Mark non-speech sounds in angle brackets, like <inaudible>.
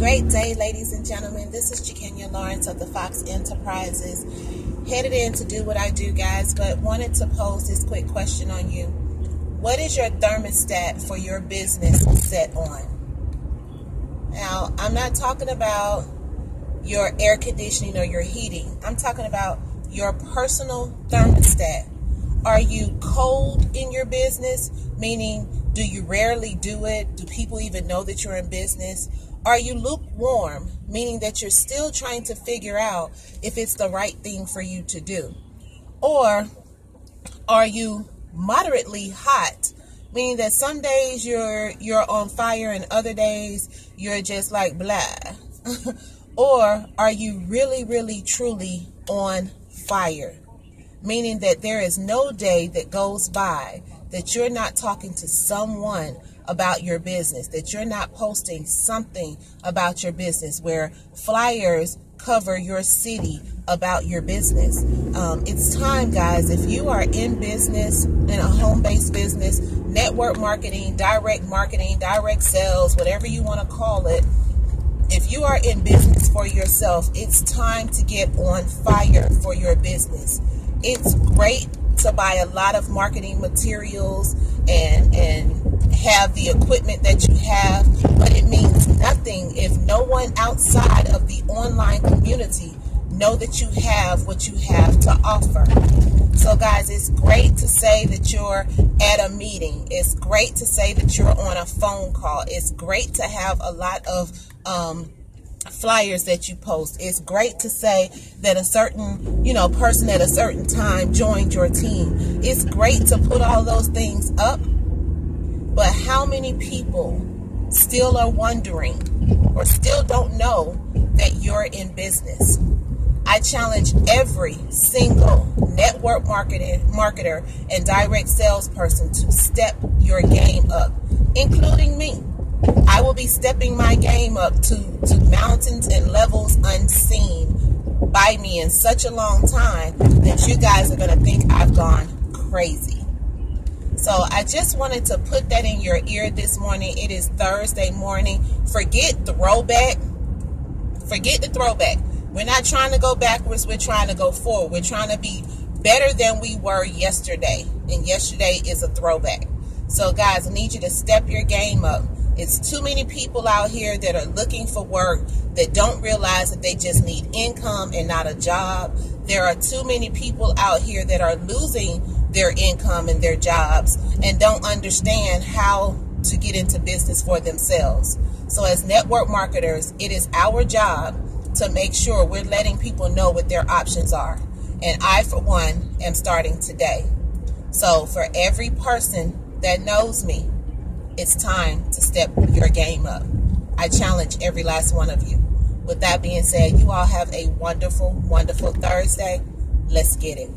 great day, ladies and gentlemen. This is Jakenya Lawrence of the Fox Enterprises. Headed in to do what I do, guys, but wanted to pose this quick question on you. What is your thermostat for your business set on? Now, I'm not talking about your air conditioning or your heating. I'm talking about your personal thermostat. Are you cold in your business? Meaning, do you rarely do it? Do people even know that you're in business? Are you lukewarm, meaning that you're still trying to figure out if it's the right thing for you to do? Or are you moderately hot, meaning that some days you're you're on fire and other days you're just like blah? <laughs> or are you really really truly on fire? Meaning that there is no day that goes by that you're not talking to someone about your business, that you're not posting something about your business where flyers cover your city about your business. Um, it's time, guys, if you are in business, in a home based business, network marketing, direct marketing, direct sales, whatever you want to call it, if you are in business for yourself, it's time to get on fire for your business. It's great to buy a lot of marketing materials and and have the equipment that you have, but it means nothing if no one outside of the online community know that you have what you have to offer. So guys, it's great to say that you're at a meeting. It's great to say that you're on a phone call. It's great to have a lot of um, flyers that you post. It's great to say that a certain, you know, person at a certain time joined your team. It's great to put all those things up. But how many people still are wondering or still don't know that you're in business? I challenge every single network marketer, marketer and direct salesperson to step your game up, including me. I will be stepping my game up to, to mountains and levels unseen by me in such a long time that you guys are going to think I've gone crazy. So I just wanted to put that in your ear this morning. It is Thursday morning. Forget throwback. Forget the throwback. We're not trying to go backwards. We're trying to go forward. We're trying to be better than we were yesterday. And yesterday is a throwback. So, guys, I need you to step your game up. It's too many people out here that are looking for work that don't realize that they just need income and not a job. There are too many people out here that are losing their income and their jobs and don't understand how to get into business for themselves. So, as network marketers, it is our job to make sure we're letting people know what their options are. And I, for one, am starting today. So, for every person that knows me, it's time to step your game up. I challenge every last one of you. With that being said, you all have a wonderful, wonderful Thursday. Let's get it.